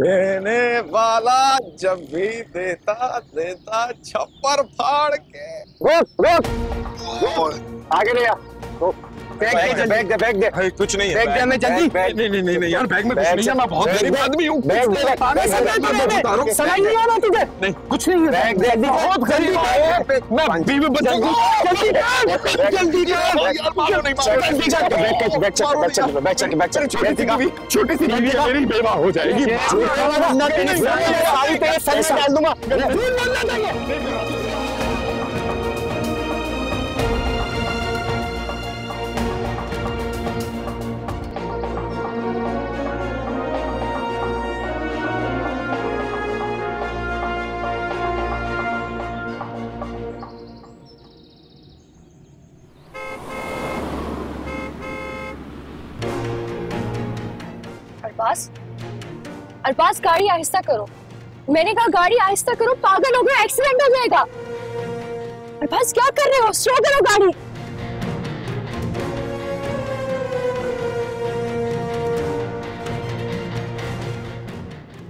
देने वाला जब भी देता देता छप्पर फाड़ के। रोक रोक। आगे ले आ। रोक फेंक दे फेंक दे फेंक दे। भाई कुछ नहीं फेंक दे हमें जल्दी नहीं नहीं नहीं नहीं यार बैग में कुछ नहीं है। मैं बहुत गरीब आदमी हूँ। बैग दे। पागल समझ रहा हूँ, मैं बता रहा हूँ। समझ नहीं आ रहा तुझे। नहीं। कुछ नहीं है। बैग दे। बहुत गरीब है। मैं बीवी बच्चों को जल्दी जल्दी यार मारो नहीं मारो bag check bag check bag check bag check bag check छोटी सी बीवी छोटी सी बीवी मेरी बेवा हो जाएगी। सारी तेरे सर में डाल दूँगा। अरबाज? अरबाज गाड़ी आहिस्ता करो। मैंने कहा गाड़ी आहिस्ता करो पागल हो गया एक्सीडेंट हो जाएगा। अरबाज क्या कर रहे हो? स्लो करो गाड़ी।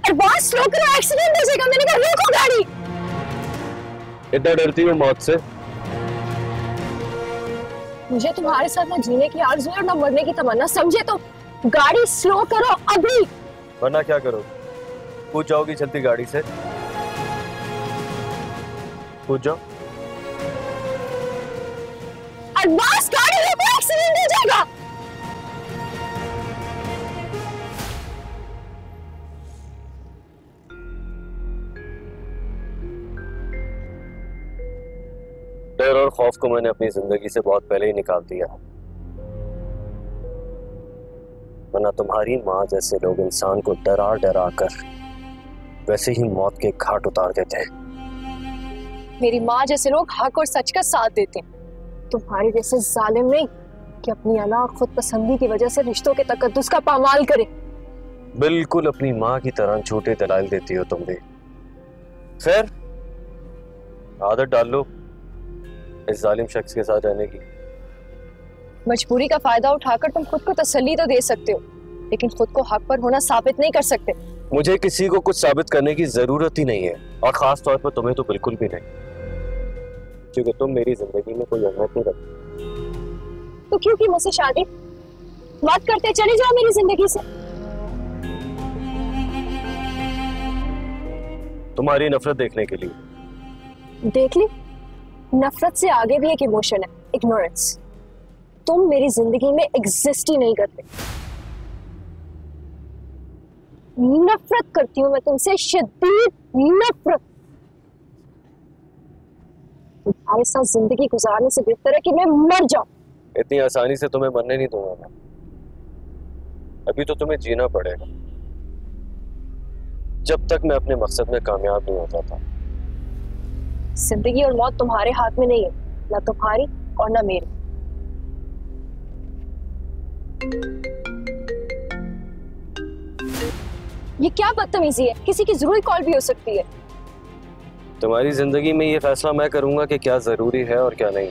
अरबाज स्लो करो एक्सीडेंट हो जाएगा। मैंने कहा रोको गाड़ी। इतना डरती हूँ मौत से? मुझे तुम्हारे साथ ना जीने की आरज़ू है और ना मरने की तमन्ना समझे तो गाड़ी स्लो करो अभी। वरना क्या करो? कूद जाओगी चलती गाड़ी से। कूद जाओ। गाड़ी रोको एक्सीडेंट हो जाएगा। डर और खौफ को मैंने अपनी ज़िंदगी से बहुत पहले ही निकाल दिया। वरना तुम्हारी माँ जैसे लोग इंसान को डरा डरा कर वैसे ही मौत के घाट उतार देते हैं। मेरी माँ जैसे लोग हक और सच का साथ देते हैं। तुम्हारे जैसे जालिम नहीं कि अपनी अना और खुद पसंदी की वजह से रिश्तों के तकद्दुस का पामाल करे। बिल्कुल अपनी माँ की तरह झूठे दलाल देती हो तुम भी। खैर आदत डाल लो इस जालिम शख्स के साथ रहने की। मजबूरी का फ़ायदा उठाकर तुम खुद को तसल्ली तो दे सकते हो लेकिन खुद को हक पर होना साबित नहीं कर सकते। मुझे किसी को कुछ साबित करने की ज़रूरत ही नहीं है और खास तौर पर तुम्हें तो बिल्कुल भी नहीं। क्योंकि तुम मेरी ज़िंदगी में कोई अहमियत नहीं रखती। तो क्यों की मुझसे शादी? बात करते चले जाओ मेरी ज़िंदगी से। तुम्हारी नफरत देखने के लिए। देख ली? नफरत से आगे भी एक इमोशन है इग्नोरेंस तुम मेरी ज़िंदगी में एग्जिस्ट ही नहीं करते। नफरत करती हूँ मैं तुमसे शदीद नफरत। तुम्हारे साथ ज़िंदगी गुजारने से बेहतर है कि मैं मर जाऊँ। इतनी आसानी से तुम्हें मरने नहीं दूँगा मैं। अभी तो तुम्हें जीना पड़ेगा। जब तक मैं अपने मकसद में कामयाब नहीं हो जाता। ज़िंदगी और मौत तुम्हारे हाथ में नहीं है ना तुम्हारी और ना मेरी। ये क्या बदतमीजी है? किसी की ज़रूरी कॉल भी हो सकती है। तुम्हारी ज़िंदगी में ये फैसला मैं करूँगा कि क्या ज़रूरी है और क्या नहीं।